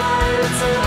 Try to